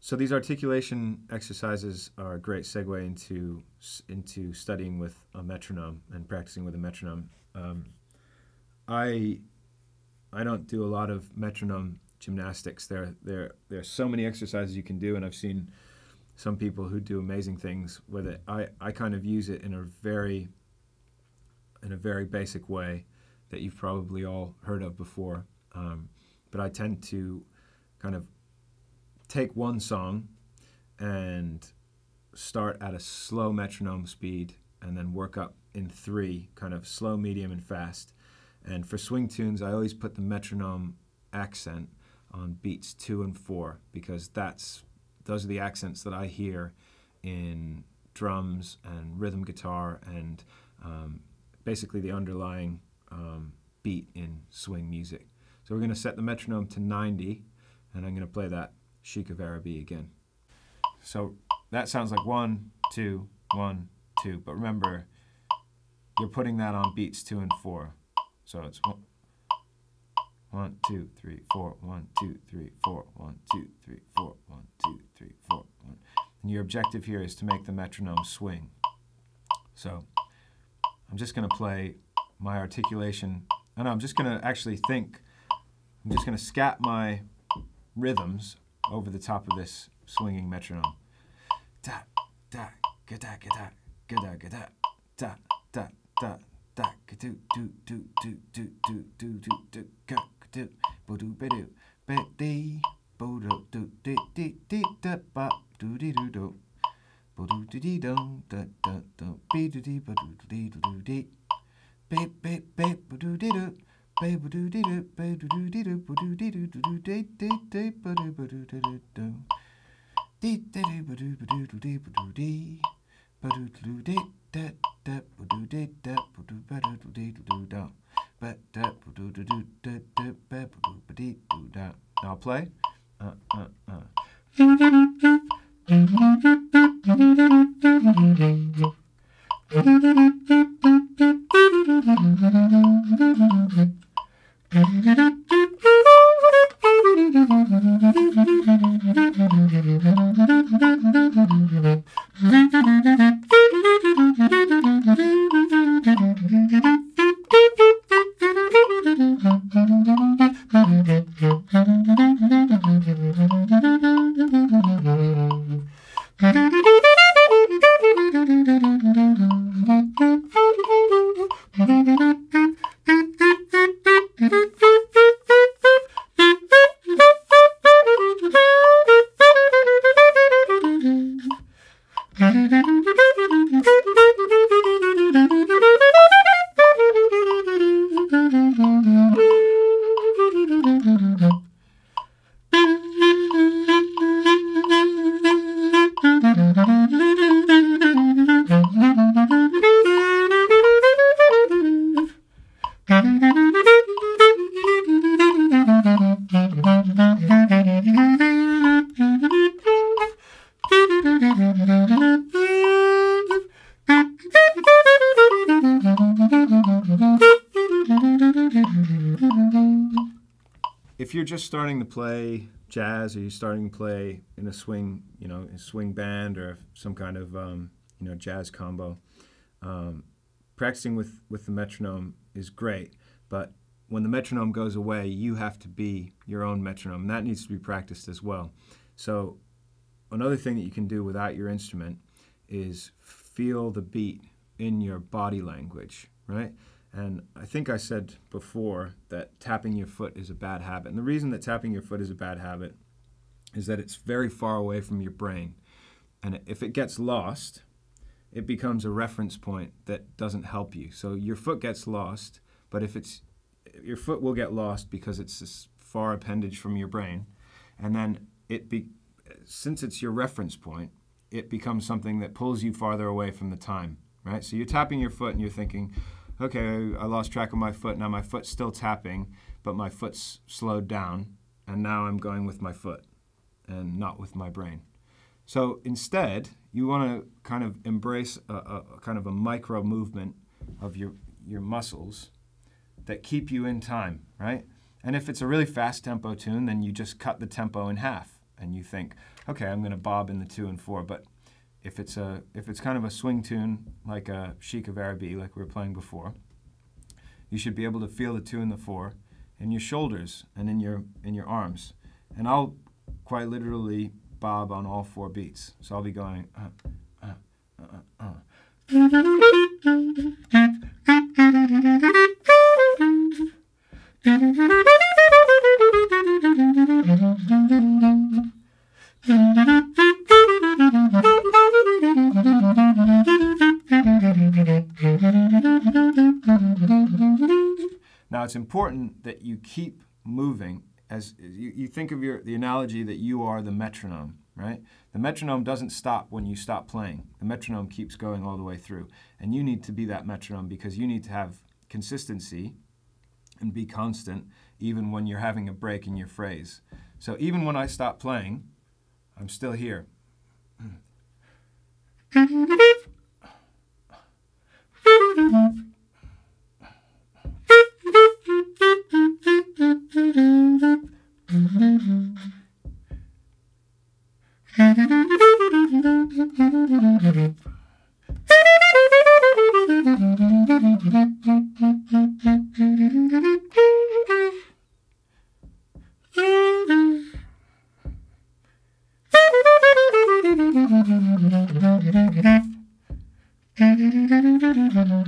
so these articulation exercises are a great segue into into studying with a metronome and practicing with a metronome. Um, I I don't do a lot of metronome gymnastics. There there there are so many exercises you can do, and I've seen some people who do amazing things with it. I, I kind of use it in a very in a very basic way that you've probably all heard of before. Um, but I tend to kind of take one song and start at a slow metronome speed and then work up in three, kind of slow, medium, and fast. And for swing tunes, I always put the metronome accent on beats two and four because that's those are the accents that I hear in drums and rhythm guitar and um, basically the underlying um, beat in swing music. So we're going to set the metronome to 90 and I'm going to play that Sheik of Araby again. So that sounds like one, two, one, two. But remember, you're putting that on beats two and four. So it's one, one, two, three, four, one, two, three, four, one, two, three, four, one, two, three, four, one. And your objective here is to make the metronome swing. So I'm just going to play my articulation. And I'm just going to actually think, I'm just going to scat my rhythms over the top of this swinging metronome. Da da ga da ga da ga da ga da da da da da do do do do do do do do do ga do bo do be do be dee bo do do dee dee dee da ba do dee do do bo do dee dee dum da da da be do dee ba do dee do do dee be be be bo do dee do now play. Uh, uh, uh. If you're just starting to play jazz or you're starting to play in a swing, you know, a swing band or some kind of, um, you know, jazz combo, um, practicing with, with the metronome is great. But when the metronome goes away, you have to be your own metronome. And that needs to be practiced as well. So another thing that you can do without your instrument is feel the beat in your body language, right? And I think I said before that tapping your foot is a bad habit. And the reason that tapping your foot is a bad habit is that it's very far away from your brain. And if it gets lost, it becomes a reference point that doesn't help you. So your foot gets lost, but if it's your foot will get lost because it's this far appendage from your brain, and then it be since it's your reference point, it becomes something that pulls you farther away from the time, right? So you're tapping your foot and you're thinking, okay, I lost track of my foot. Now my foot's still tapping, but my foot's slowed down, and now I'm going with my foot and not with my brain. So instead, you want to kind of embrace a, a, kind of a micro movement of your, your muscles that keep you in time, right? And if it's a really fast tempo tune, then you just cut the tempo in half and you think, okay, I'm going to bob in the two and four. But if it's a if it's kind of a swing tune like a Sheik of Araby, like we were playing before, you should be able to feel the two and the four in your shoulders and in your in your arms. And I'll quite literally bob on all four beats. So I'll be going. Uh, uh, uh, uh. It's important that you keep moving as you, you think of your the analogy that you are the metronome, right? The metronome doesn't stop when you stop playing. The metronome keeps going all the way through. And you need to be that metronome because you need to have consistency and be constant even when you're having a break in your phrase. So even when I stop playing, I'm still here.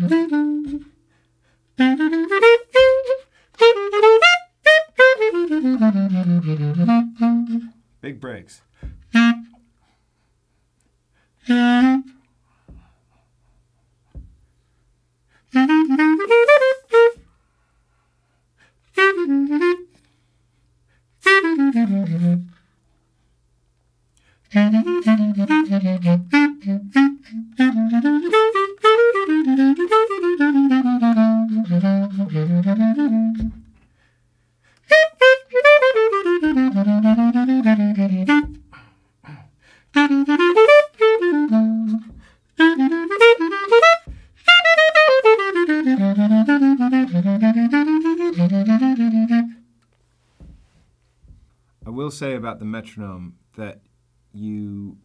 Big say about the metronome that you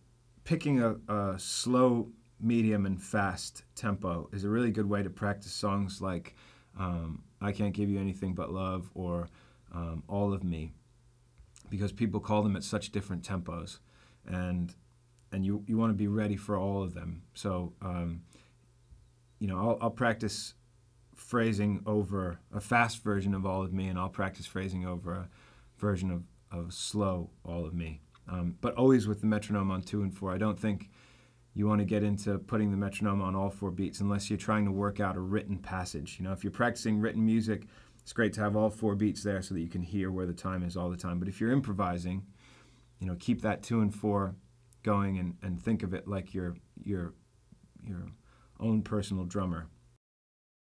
picking a, a slow, medium, and fast tempo is a really good way to practice songs like um, I Can't Give You Anything But Love or um, All of Me because people call them at such different tempos. And and you, you want to be ready for all of them. So, um, you know, I'll, I'll practice phrasing over a fast version of All of Me, and I'll practice phrasing over a version of, of slow All of Me. Um, but always with the metronome on two and four. I don't think you want to get into putting the metronome on all four beats unless you're trying to work out a written passage. You know, if you're practicing written music, it's great to have all four beats there so that you can hear where the time is all the time. But if you're improvising, you know, keep that two and four going and, and think of it like your your your own personal drummer